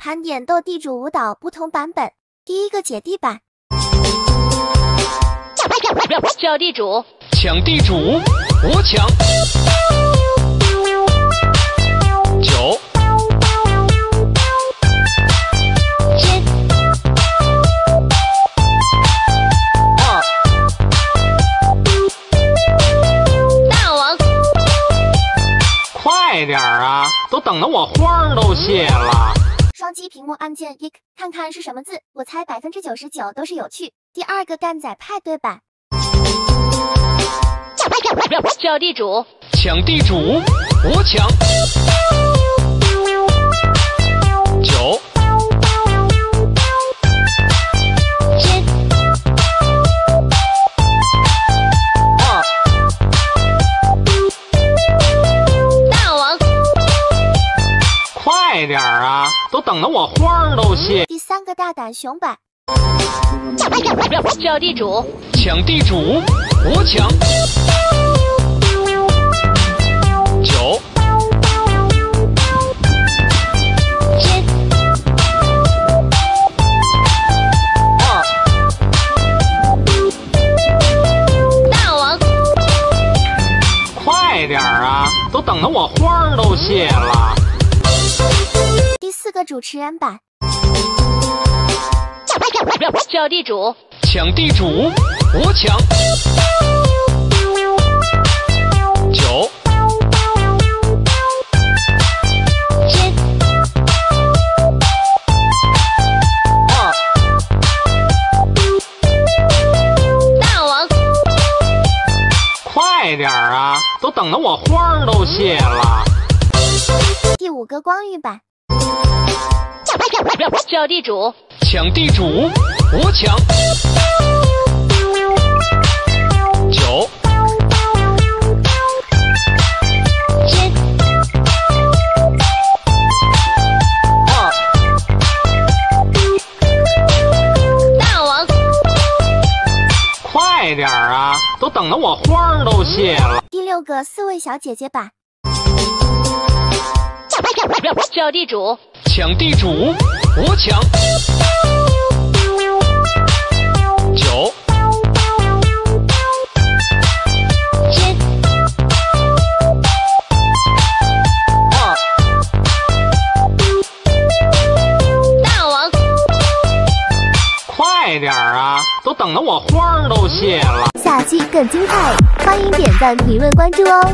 盘点斗地主舞蹈不同版本。第一个姐弟版，叫地主，抢地主，我抢。九先二大王，快点儿啊！都等得我花儿都谢了。双击屏幕按键一，看看是什么字。我猜百分之九十九都是有趣。第二个蛋仔派对版，叫地主，抢地主，我抢。啊！都等得我花儿都谢。第三个大胆熊版，叫地主，抢地主，我抢。九先二大王，快点啊！都等得我花儿都谢了。主持人版，叫地主，抢地主，我抢。九先二大王，快点儿啊！都等得我花儿都谢了。第五个光遇版，叫地主，抢地主，我抢。九先二大王，快点儿啊！都等得我花儿都谢了。第六个四位小姐姐版，叫地主，抢地主，我抢。九先二大王，快点儿啊！都等得我花儿都谢了。下期更精彩，欢迎点赞、评论、关注哦。